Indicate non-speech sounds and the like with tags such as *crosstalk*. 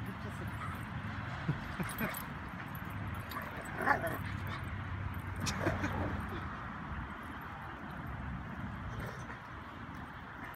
duplicity. *laughs* *laughs*